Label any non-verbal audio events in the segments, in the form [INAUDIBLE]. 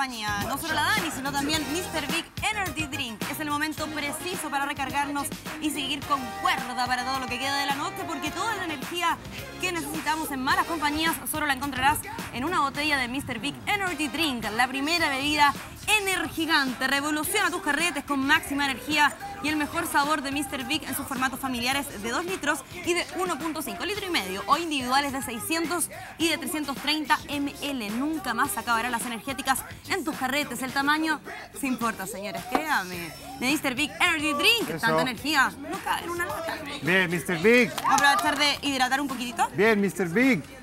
No solo la Dani, sino también Mr. Big Energy Drink. Es el momento preciso para recargarnos y seguir con cuerda para todo lo que queda de la noche, porque toda la energía que necesitamos en malas compañías solo la encontrarás en una botella de Mr. Big Energy Drink, la primera bebida energigante. Revoluciona tus carretes con máxima energía y el mejor sabor de Mr. Big en sus formatos familiares de 2 litros y de 1.5 litro y medio o individuales de 600 y de 330 ml. Nunca más acabarán las energéticas en tus carretes. El tamaño se importa, señores, créame. De Mr. Big Energy Drink, Eso. tanta energía, no cabe en una lata. Bien, Mr. Big. Vamos a aprovechar de hidratar un poquitito. Bien, Mr. Big.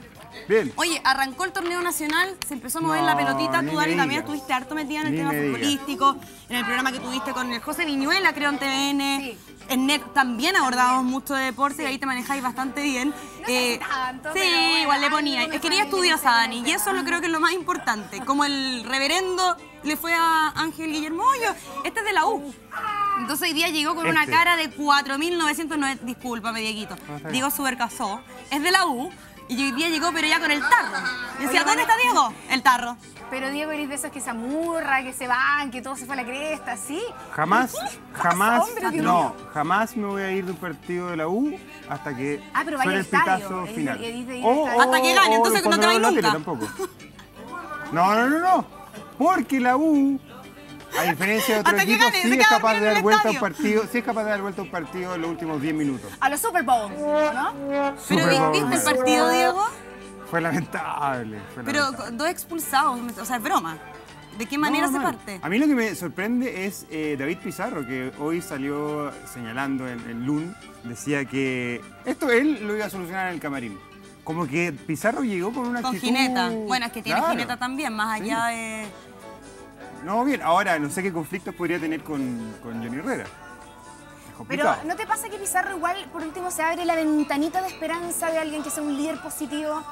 Bien. Oye, arrancó el torneo nacional, se empezó a mover No, la pelotita. Tú, Dani, también estuviste harto metida en el Ni tema digas. futbolístico, en el programa que tuviste con el José Viñuela, creo, en TVN. Sí. En NET también abordábamos mucho de deporte y ahí te manejáis bastante bien. Eh, sé si tanto, sí, pero bueno, igual le ponía. me Es que ella fue estudiosa, bien, Dani, y eso lo creo que es lo más importante. Como el reverendo le fue a Ángel Guillermo Hoyo, este es de la U. Entonces hoy día llegó con una Este. cara de 4.909, discúlpame, Dieguito. Diego Subercasó, es de la U, y hoy día llegó pero ya con el tarro. Y decía, Oye, ¿dónde está Diego? El tarro. Pero Diego eres de esos que se amurra, que se van, que todo se fue a la cresta, ¿sí? Jamás, jamás, hombre, no, jamás me voy a ir de un partido de la U hasta que Ah, pero vaya el estadio. pitazo final. eres de ir O- al estadio. Hasta que gane, entonces no cuando te tele nunca. tampoco. No, no, no, no. Porque la U, a diferencia de [LAUGHS] otro equipo, gane, sí es capaz de dar el vuelta a un estadio. partido, sí es capaz de dar vuelta a un partido en los últimos 10 minutos. A los Super Bowl, ¿no? Pero Super vi- Bowl, ¿viste el partido, Diego? Fue lamentable. fue Pero lamentable. dos expulsados, o sea, es broma. ¿De qué manera No, se parte? A mí lo que me sorprende es eh, David Pizarro, que hoy salió señalando en, en LUN, decía que esto él lo iba a solucionar en el camarín. Como que Pizarro llegó con una Con actitud... jineta. Bueno, es que tiene Claro. jineta también, más allá de... No, bien, ahora no sé qué conflictos podría tener con, con Johnny Herrera. Pero. ¿no te pasa que Pizarro igual por último se abre la ventanita de esperanza de alguien que sea un líder positivo?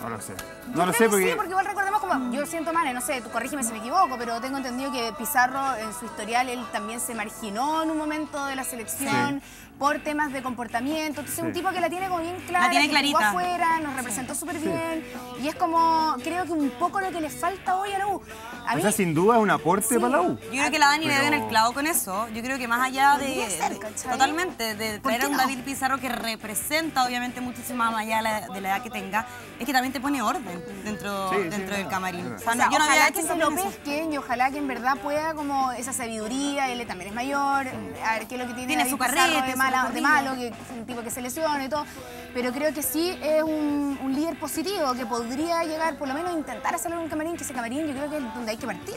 No lo sé. Yo No lo sé que porque... Sí, porque igual recordemos como, yo siento mal, no sé, tú corrígeme si me equivoco, pero tengo entendido que Pizarro en su historial él también se marginó en un momento de la selección por temas de comportamiento. Entonces es un tipo que la tiene como bien clara, tiene que jugó clarita. afuera, nos representó súper bien. Y es como, creo que un poco lo que le falta hoy a la U. A O mí, sea, sin duda es un aporte Sí. para la U. Yo creo que la Dani le dio en el Pero- clavo con eso. Yo creo que más allá de... Ser, de- totalmente, de ¿Por traer a un no? David Pizarro que representa obviamente muchísimo más allá de la, de la edad que tenga, es que también te pone orden dentro, Sí, sí, dentro del camarín. verdad. O sea, O sea, no- yo no había ojalá que se lo pesquen y ojalá que en verdad pueda como esa sabiduría, él también es mayor, a ver qué es lo que tiene, Tiene David su Pizarro carrete, de, su mala- de malo, que es un tipo que se lesiona y todo, pero creo que sí es un, un líder positivo que podría llegar, por lo menos intentar hacerlo en un camarín, que ese camarín yo creo que es donde hay que partir.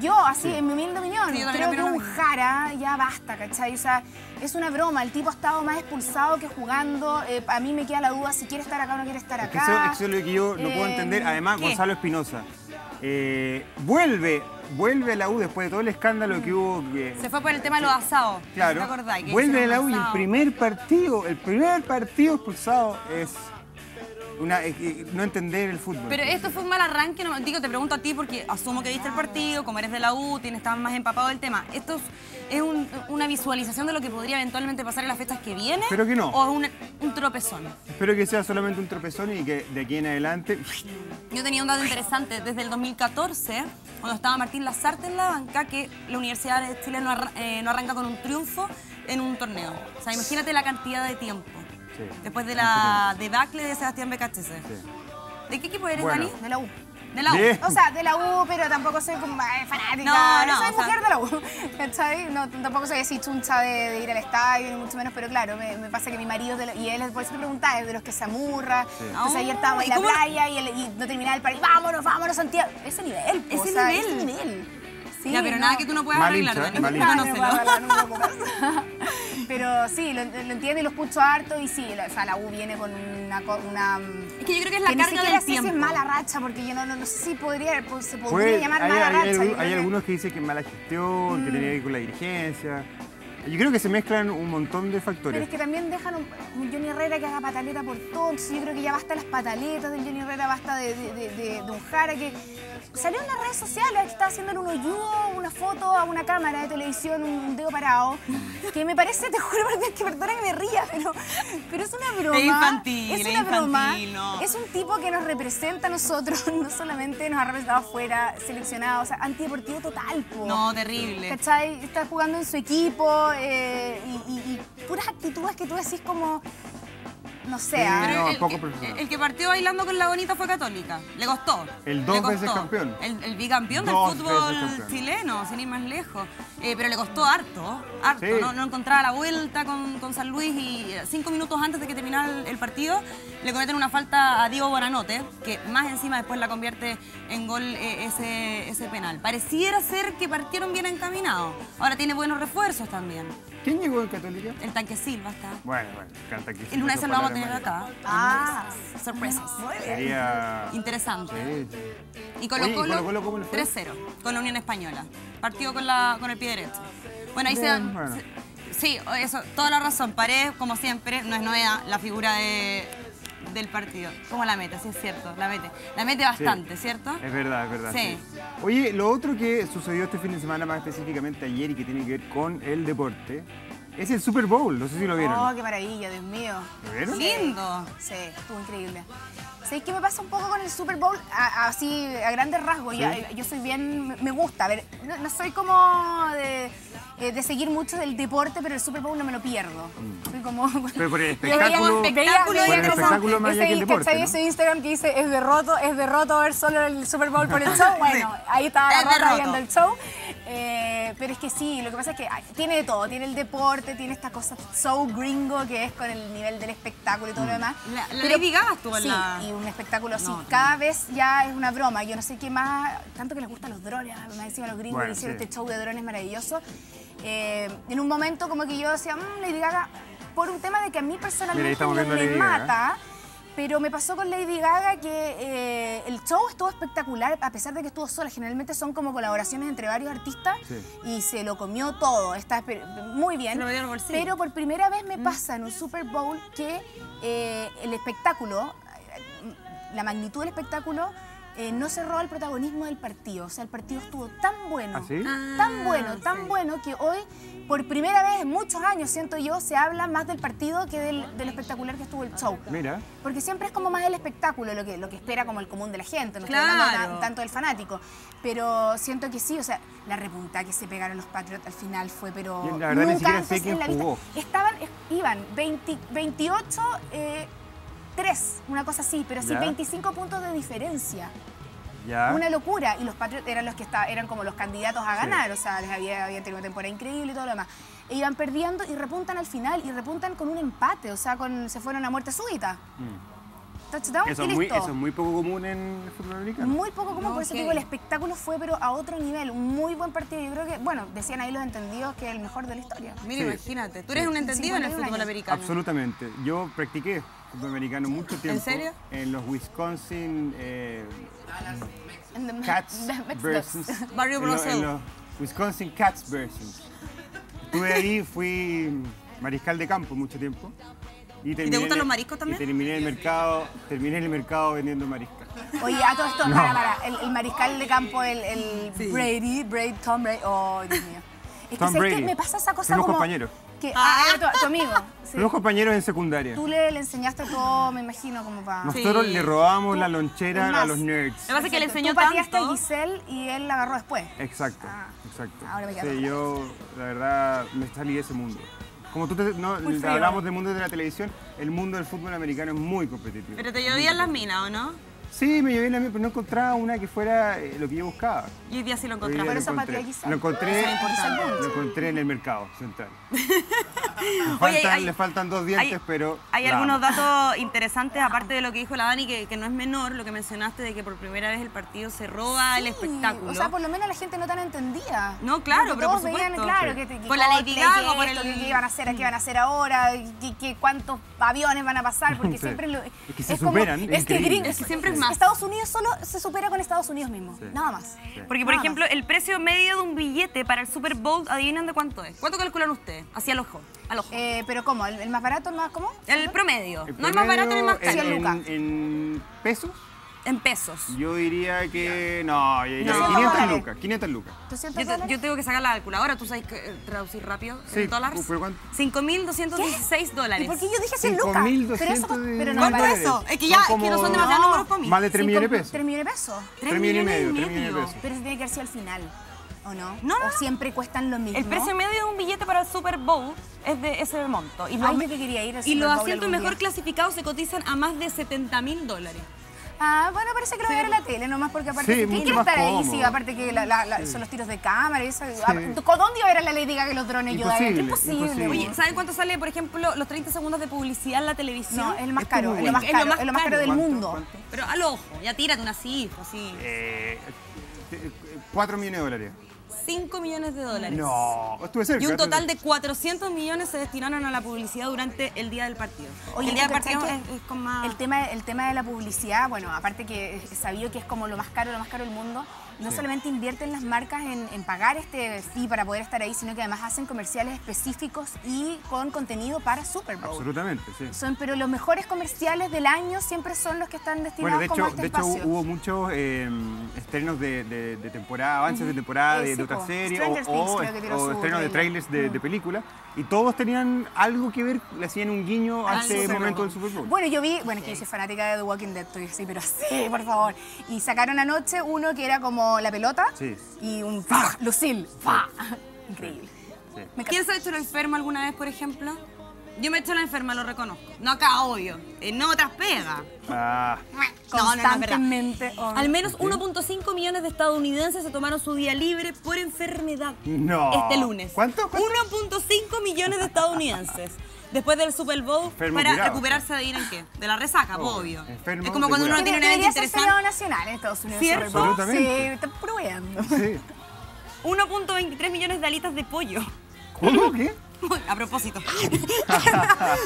Yo, así, en mi humilde opinión, Sí, creo que un. Jara ya basta, ¿cachai? O sea, es una broma, el tipo ha estado más expulsado que jugando, eh, a mí me queda la duda si quiere estar acá o no quiere estar Es que acá. eso, eso es lo que yo no puedo Eh, entender. Además, ¿qué? Gonzalo Espinosa eh, vuelve, vuelve a la U después de todo el escándalo que hubo. Se fue por el tema de los asados. Claro. ¿Te acordáis? Que Vuelve a la U y el primer partido, el primer partido expulsado es una es que no entender el fútbol. Pero esto fue un mal arranque, no, digo, te pregunto a ti porque asumo que viste el partido, como eres de la U, tienes, estás más empapado del tema. ¿Esto es, es un- una visualización de lo que podría eventualmente pasar en las fechas que vienen? Espero que no. ¿O es un, un tropezón? Espero que sea solamente un tropezón y que de aquí en adelante. Yo tenía un dato interesante desde el 2014, cuando estaba Martín Lazarte en la banca, que la Universidad de Chile no, arra- eh, no arranca con un triunfo en un torneo. O sea, imagínate la cantidad de tiempo. Sí, Después de la debacle de Sebastián Becachese. Sí. ¿De qué equipo eres, Bueno. Dani? De la U. De la U. Bien. O sea, de la U, pero tampoco soy como eh, fanática. No, no, soy sea- mujer de la U. [LAUGHS] ¿Cachai? No, tampoco soy así chuncha de, de ir al estadio, ni mucho menos, pero claro, me, me pasa que mi marido, es de la- y él, por eso te preguntaba, es de los que se amurra. Entonces ayer estábamos en ¿Y la cómo- playa y, no terminaba el partido. ¡Vámonos, vámonos, Santiago! Ese nivel, po, Ese o sea, nivel. Ese nivel. Sí, ya, pero no. nada que tú no puedas arreglar, hincha, Dani. No, no, no, no me. Pero sí, lo, lo entiendo y lo escucho harto y sí, la- o sea, la U viene con una... co- una Es que yo creo que es la que carga del sé si tiempo. es mala racha, porque yo no, no, no sé si podría, pues, se podría Puede- llamar hay, mala hay racha. hay creo que- algunos que dicen que es mala gestión, que tenía que ver con la dirigencia. Yo creo que se mezclan un montón de Pero factores. es que también dejan un, un Johnny Herrera que haga pataleta por todo. Entonces yo creo que ya basta las pataletas del Johnny Herrera, basta de, de, de, de- de un Jara que salió en las redes sociales, que estaba haciendo un hoyudo, una foto a una cámara de televisión, un dedo parado, que me parece, te juro, que perdona que me ría, pero, pero es una broma. Es infantil, es una broma. infantil, no. Es un tipo que nos representa a nosotros, [LAUGHS] no solamente nos ha representado afuera, seleccionado, o sea, antideportivo total, po. No, terrible. ¿Cachai? Está jugando en su equipo eh, y, puras actitudes que tú decís como, no sé, Sí, ah, Pero no, el, poco el- profesional. el que partió bailando con la bonita fue Católica. Le costó. El dos costó. veces campeón. El, el bicampeón Dos del fútbol chileno, sin ir más lejos. Eh, pero le costó harto, harto. Sí. No, no encontraba la vuelta con, con San Luis y eh, cinco minutos antes de que terminara el, el partido le cometen una falta a Diego Bonanote, que más encima después la convierte en gol eh, ese, ese penal. Pareciera ser que partieron bien encaminados. Ahora tiene buenos refuerzos también. ¿Quién llegó en Católica? El tanque Silva está. Bueno, bueno, canta aquí. En una vez lo vamos a tener acá. Ah. Sorpresas. Sería... Interesante. Sí, sí. Y Colo Oye, ¿y Colo, fue? 3-0 con la Unión Española. Partido con, la, con el pie derecho. Bueno, ahí se dan. bueno. se- Sí, eso, toda la razón. Paredes, como siempre, no es novedad la figura de, del partido. ¿Cómo la mete? Sí, es cierto, la mete. La mete bastante, Sí. ¿cierto? Es verdad, es verdad. Sí. Oye, lo otro que sucedió este fin de semana, más específicamente ayer y que tiene que ver con el deporte, es el Super Bowl. No sé si lo vieron. oh, qué maravilla, Dios mío. ¿Lo vieron? Lindo. Sí, estuvo increíble. ¿Sabéis qué me pasa un poco con el Super Bowl? A- así, a grandes rasgos. Sí. Ya, yo soy bien, me- gusta. A ver, no, no soy como de, eh, de seguir mucho del deporte, pero el Super Bowl no me lo pierdo. Soy como... Mm. [LAUGHS] Pero por el Yo veía- espectáculo- veía- por veía el como espectáculo más allá ese- que el deporte, ¿cachai? ¿no? ese Instagram que dice es derroto, es derroto ver solo el Super Bowl por el [LAUGHS] show. Bueno, ahí estaba la viendo el show. Eh, pero es que sí, lo que pasa es que ay, tiene de todo. Tiene el deporte, tiene esta cosa so gringo que es con el nivel del espectáculo y todo lo demás. La- la Pero- Lady Gaga estuvo en sí, la- y un espectáculo así. No, Cada vez ya es una broma. Yo no sé qué más, tanto que les gustan los drones, más encima los gringos Bueno, hicieron sí. este show de drones maravilloso. Eh, en un momento como que yo decía, "Mm, Lady Gaga, por un tema de que a mí personalmente no me Gaga. mata, pero me pasó con Lady Gaga que eh, el show estuvo espectacular, a pesar de que estuvo sola. Generalmente son como colaboraciones entre varios artistas Sí. y se lo comió todo. Está muy bien. Bolsillo. Pero por primera vez me pasa en un Super Bowl que eh, el espectáculo, la magnitud del espectáculo, eh, no se roba el protagonismo del partido. O sea, el partido estuvo tan bueno, ¿Ah, sí? tan bueno, tan sí. bueno que hoy, por primera vez en muchos años, siento yo, se habla más del partido que del, del espectacular que estuvo el show. Mira. Porque siempre es como más el espectáculo lo que, lo que espera como el común de la gente, no estoy Claro. hablando tan- tanto del fanático. Pero siento que sí, o sea, la repunta que se pegaron los Patriots al final fue, pero. La verdad ni nunca antes quién en la vida. jugó. Estaban, eh, iban 20 28, eh, 3, una cosa así, pero sí Ya. 25 puntos de diferencia. Ya. Una locura. Y los Patriots eran los que estaban, eran como los candidatos a Sí. ganar. O sea, les había, habían tenido una temporada increíble y todo lo demás. E iban perdiendo y repuntan al final y repuntan con un empate. O sea, con, se fueron a muerte súbita. Touchdown Eso y es, muy, eso es muy poco común en el fútbol americano. Muy poco común, No, por eso digo, el espectáculo fue pero a otro nivel, un muy buen partido. Yo creo que, bueno, decían ahí los entendidos que el mejor de la historia. Mira, Sí. imagínate. Tú eres un Sí. entendido en el 51 fútbol años. americano. Absolutamente. Yo practiqué fútbol americano mucho tiempo. serio? En los Wisconsin eh, Cats versus. [LAUGHS] Barrio en lo- Brosel. en los Wisconsin Cats versus. Estuve ahí, fui mariscal de campo mucho tiempo. Y, terminé gustan en- los mariscos también? Y terminé el mercado, terminé el mercado vendiendo mariscas. Oye, a todo esto, No. para, para, el, el mariscal de campo, el, el Sí. Brady, Brady, Tom Brady, oh, Dios mío. Es que. Brady. Me pasa esa cosa como... compañeros. Que, ah, era tu, tu amigo. sí. Fuimos compañeros en secundaria. Tú le, le enseñaste todo, me imagino, como para... Nosotros Sí. le robábamos Tú- la lonchera más, a los nerds. Lo que pasa es que le enseñó Tú pateaste tanto. a Giselle y él la agarró después. Exacto, Ah, exacto. ahora me queda Sí, yo, la verdad, me salí de ese mundo. Como tú te, no, hablamos del mundo de la televisión, el mundo del fútbol americano es muy competitivo. Pero te llovían las minas, ¿o no? Sí, me llevé la mía, pero no encontraba una que fuera eh, lo que yo buscaba. Y hoy día sí lo encontramos. Por eso encontré. Lo encontré, es lo encontré en el mercado central. [LAUGHS] Le Oye, faltan, hay- le faltan dos dientes, hay- pero. Hay algunos amo. datos interesantes, aparte de lo que dijo la Dani, que, que no es menor, lo que mencionaste de que por primera vez el partido se roba el Sí, espectáculo. O sea, por lo menos la gente no tan entendía. No, claro, pero todos por veían, supuesto. claro, Sí. que, que Por la Lady Gaga, que por el- que qué iban a hacer, qué van a hacer ahora, que, que cuántos aviones van a pasar, porque [LAUGHS] Sí. siempre lo, Es que se como- superan, es que increíble. gringo- Es que siempre es más. Estados Unidos solo se supera con Estados Unidos mismo, Sí. nada más. Porque, por Nada ejemplo, el precio medio de un billete para el Super Bowl, adivinen de cuánto es. ¿Cuánto calculan ustedes? Así al ojo. Al ojo. Eh, pero ¿cómo? ¿El, el más barato, el más cómo? el promedio. El no el más barato ni el más caro. en- En, en pesos, En pesos. yo diría que. No, yo diría No. 500 dólares. lucas. 500 lucas. 200 Yo, te- yo tengo que sacar la calculadora. ¿Tú sabes que, eh, traducir rápido? Sí, ¿En dólares? ¿pero cuánto? 5.216 dólares. ¿Y por qué yo dije 100 lucas? Pero eso, 5.200 pero no ¿Cuánto es eso? Es que ya, Son es que no son como- demasiados números para mí. Más de 3 millones de pesos. 3 millones de pesos. Tres 3 millones y medio, millones 3 millones de pesos. Pero eso tiene que haber sido al final, ¿o no? No, no, ¿O no. siempre cuestan lo mismo? El precio medio de un billete para el Super Bowl es de ese monto. Y Ay, yo que quería ir al y Super los Bowl asientos mejor día. clasificados se cotizan a más de 70 mil dólares. Ah, bueno, parece que lo voy a ver en la tele, nomás porque aparte, Sí, ¿quién quiere estar ahí? Sí, aparte que la- la- la- son los tiros de cámara y eso. Ah, ¿Dónde iba a ver a la Lady Gaga que los drones yo Imposible, Imposible. imposible. güey. Oye, ¿saben cuánto sale, por ejemplo, los 30 segundos de publicidad en la televisión? No, es el más Es caro, es lo más es lo caro, más es lo más caro caro. del ¿Cuánto? mundo. ¿Cuánto? Pero al ojo, ya tírate una cifra, así. Eh, 4 millones de dólares. 5 millones de dólares. No, estuve cerca. Y un total de cerca. 400 millones se destinaron a la publicidad durante el día del partido. Oye, el día ¿tú del partido es con más... El tema, el tema de la publicidad, bueno, aparte que es sabido que es como lo más caro, lo más caro del mundo, no Sí. solamente invierten las marcas en, en pagar este fee para poder estar ahí, sino que además hacen comerciales específicos y con contenido para Super Bowl. Absolutamente, sí. Son, pero los mejores comerciales del año siempre son los que están Bueno, destinados de como a hecho, este de hecho hubo muchos eh, estrenos de, de- de temporada, avances de temporada Eh, de, sí, de otra po. serie Stranger o, o- estrenos de trailer. trailers de, de películas y todos tenían algo que ver, le hacían un guiño a ese momento Bowl. del Super Bowl. Bueno, yo vi, bueno, es que soy fanática de The Walking Dead, estoy así, pero sí, por favor. Y sacaron anoche uno que era como la pelota Sí. y un ¡fa! Lucille, ¡fa! Increíble. Sí. ¿Quién se ha hecho lo enfermo alguna vez, por ejemplo? Yo me he hecho la enferma, lo reconozco. No acá, obvio. En otras pegas. Ah, No, no, no. Constantemente. Al menos 1.5 millones de estadounidenses se tomaron su día libre por enfermedad. no. Este lunes. ¿Cuánto? ¿Cuánto? 1.5 millones de estadounidenses. Después del Super Bowl, Enfermo para curado. recuperarse de ir en qué? De la resaca, Obvio. obvio. Enfermo es como cuando uno no tiene un evento interesante. nacional en Estados Unidos. ¿Cierto? Absolutamente. Sí, está probando. Sí. [LAUGHS] 1.23 millones de alitas de pollo. ¿Cómo? ¿Qué? A propósito. [LAUGHS]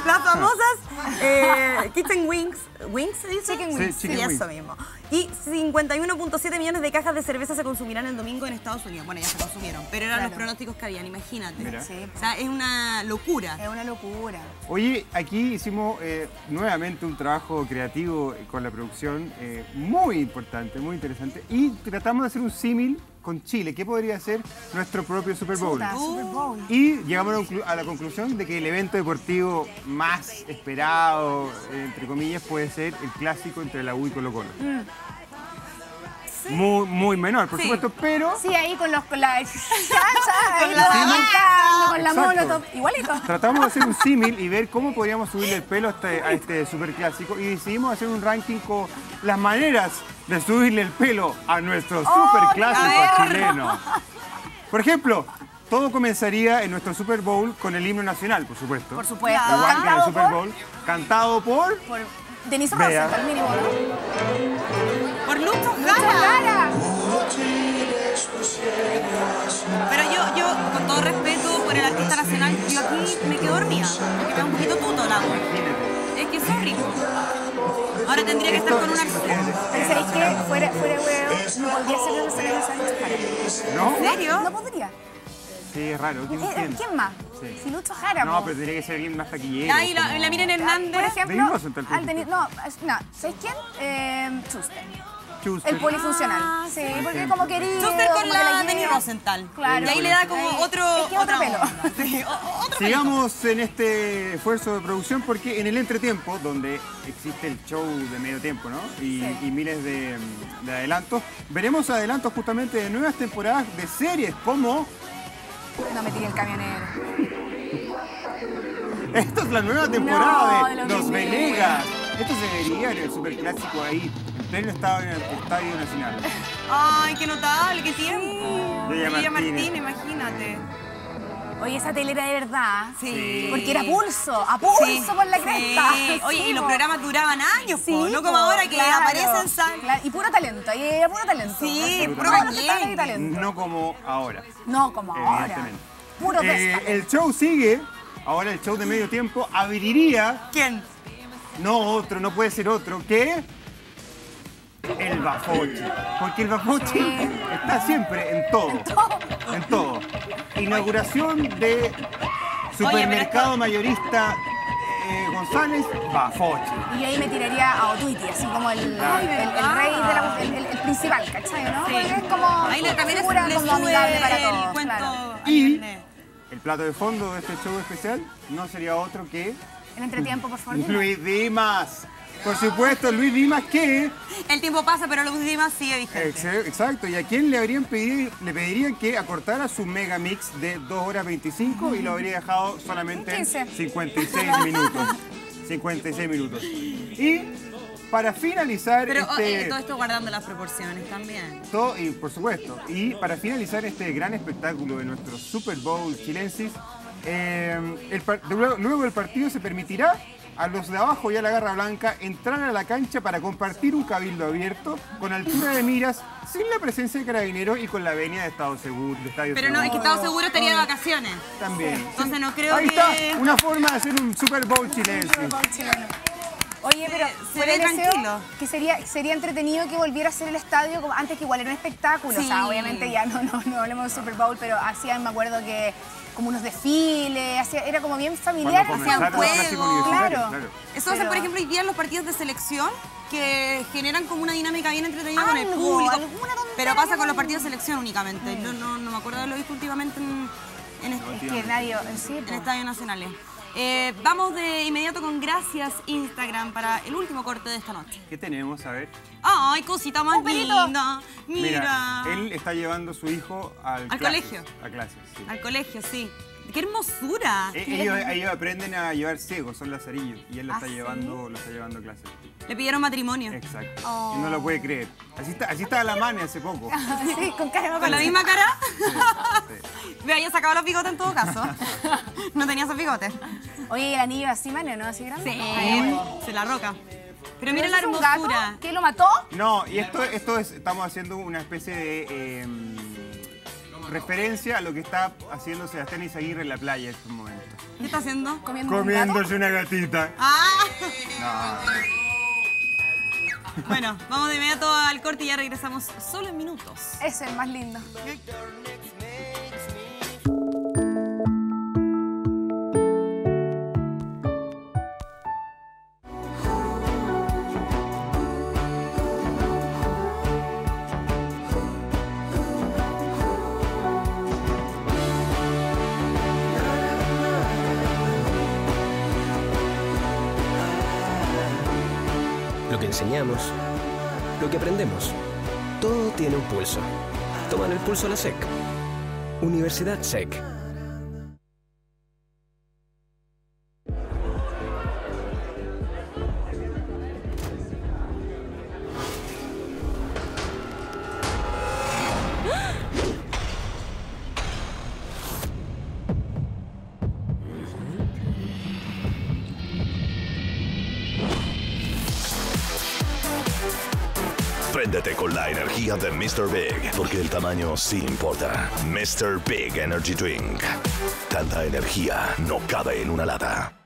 Las famosas eh, Kitchen Wings. ¿Wings se dice? Chicken Sí, wings. chicken Sí, wings. eso mismo. Y 51.7 millones de cajas de cerveza se consumirán el domingo en Estados Unidos. Bueno, ya se consumieron, pero eran los pronósticos que habían, imagínate. Mira. Sí, O sea, es una locura. Es una locura. Oye, aquí hicimos eh, nuevamente un trabajo creativo con la producción eh, muy importante, muy interesante, y tratamos de hacer un símil con Chile. ¿Qué podría ser nuestro propio Super Bowl? Bowl. Y llegamos a la conclu- a la conclusión de que el evento deportivo más esperado, entre comillas, puede ser el clásico entre la U y Colo Colo. Muy, muy menor, por Sí. supuesto, pero Sí, ahí con los con la [LAUGHS] Con la- la, con la molotov, igualito. Tratamos de hacer un símil y ver cómo podríamos subirle el pelo a este, a este superclásico y decidimos hacer un ranking con las maneras de subirle el pelo a nuestro superclásico a ver. chileno. Por ejemplo, todo comenzaría en nuestro Super Bowl con el himno nacional, por supuesto. Por supuesto. Igual que en el Super por- Bowl, cantado por Por Denise. Rosenthal, mínimo, ¿no? Por Lucho ¡Muchas Jara. Pero yo, yo, con todo respeto por el artista nacional, yo aquí me quedo dormida. Porque me da un poquito tuto la voz. Es que sorry. Ahora tendría que estar con una... Pero ¿sabéis qué? Fuera, fuera huevo, no podría ser de Rosalía Sánchez. ¿No? ¿En serio? No podría. Sí, es raro. ¿Quién, Eh, quién? ¿Quién más? Sí. Si Lucho Jara. No, pero tendría que ser alguien más taquillero. Ahí la, como- la Miren Ah, Hernández. Por ejemplo, al no, no, ¿sabéis quién? Eh, Chuster. Schuster. El polifuncional. Ah, sí, por porque como querido. Chuster con como la. Rosenthal. Claro. Y ahí le da como Ahí- otro... es que otro pelo. Sí, otro. Sigamos en este esfuerzo de producción porque en el entretiempo, donde existe el show de medio tiempo ¿no? y, Sí. y miles de, de adelantos, veremos adelantos justamente de nuevas temporadas de series como No me tiré el camionero. esta es la nueva temporada No, de de Los Los Venegas. Esto se vería en el superclásico ahí, en pleno estado en el Estadio Nacional. Ay, qué notable, qué tiempo. Martínez. Martínez, imagínate. Oye, esa tele era de verdad. Sí. Porque era pulso, a pulso Sí, por la sí. cresta. Oye, Sí, y los programas duraban años, Sí, po, no como po, ahora que claro, aparecen sal. claro, Y puro talento, era puro talento. Sí, puro talento. No como ahora. No como ahora. Puro Eh, el show sigue. Ahora el show de medio tiempo abriría, ¿Quién? no otro, no puede ser otro, que el Bafochi. Porque el Bafochi está siempre en todo. En todo. Inauguración de supermercado mayorista eh, González, Bafochi. Y yo ahí me tiraría a Otuiti, así como el, el, el rey de la, el, el- el principal, ¿cachai? ¿no? Sí. Porque es como Ahí le, también figura le como amigable para el todos. cuento claro. a Y el plato de fondo de este show especial no sería otro que El entretiempo, por favor. Luis Dimas. Por supuesto, Luis Dimas que El tiempo pasa, pero los Dimas sigue vigente. Ex- Exacto, y a quién le habrían pedido, le pedirían que acortara su mega mix de 2 horas 25 y lo habría dejado solamente en 15. 56 minutos. 56 minutos. Y para finalizar Pero este eh, todo esto guardando las proporciones también. todo- y por supuesto, y para finalizar este gran espectáculo de nuestro Super Bowl chilensis, eh, el luego, luego el partido se permitirá a los de abajo y a la garra blanca entrar a la cancha para compartir un cabildo abierto con altura de miras, sin la presencia de carabineros y con la venia de Estado Seguro, de Estadio Pero no, es que. Estado Seguro estaría de vacaciones. También. Entonces no creo Ahí que... está, una forma de hacer un Super Bowl chilensis. Oye, pero Se ve tranquilo. que sería, sería entretenido que volviera a ser el estadio como antes que igual era un espectáculo. O Sí. sea, obviamente ya no, no, no hablemos de Super Bowl, pero hacían, me acuerdo que como unos desfiles, era como bien familiar. Hacían juegos. Claro. claro. Eso Pero- por ejemplo, hoy día en los partidos de selección que generan como una dinámica bien entretenida con el público. Pero pasa con los partidos de selección únicamente. No, no, no me acuerdo de haberlo visto últimamente en, en, est- Es que nadie, sí, en estadios nacionales. Eh, vamos de inmediato con gracias Instagram para el último corte de esta noche. ¿Qué tenemos? A ver. Ay, cosita más linda. Mira. él está llevando a su hijo al, Al clases, colegio. A clases, sí. Al colegio, sí. ¡Qué hermosura! Eh, Ellos, ellos aprenden a llevar ciegos, son lazarillos, y él lo ¿Ah, está sí? llevando, lo está llevando a clases. Le pidieron matrimonio. Exacto. Oh. Y no lo puede creer. Así está, así estaba la mane hace poco. [LAUGHS] Sí, con cara de ¿Con la misma cara? Sí. Me había sacado los bigotes en todo caso. No tenía esos bigotes. Oye, ¿y el anillo así, Mane, ¿no? Así grande. Sí, Ay, se la roca. Pero ¿Pero mira la hermosura. gato ¿Que lo mató? No, y esto, esto es, estamos haciendo una especie de eh, referencia a lo que está haciendo Sebastián Izaguirre en la playa en estos momentos. ¿Qué está haciendo? Comiendo un gato. Comiéndose una gatita. Ah. No. Bueno, vamos de inmediato al corte y ya regresamos solo en minutos. Ese es el más lindo. Lo enseñamos, lo que aprendemos, todo tiene un pulso. Toman el pulso a la SEC. Universidad SEC. Mr. Big, porque el tamaño sí importa. Mr. Big Energy Drink. Tanta energía no cabe en una lata.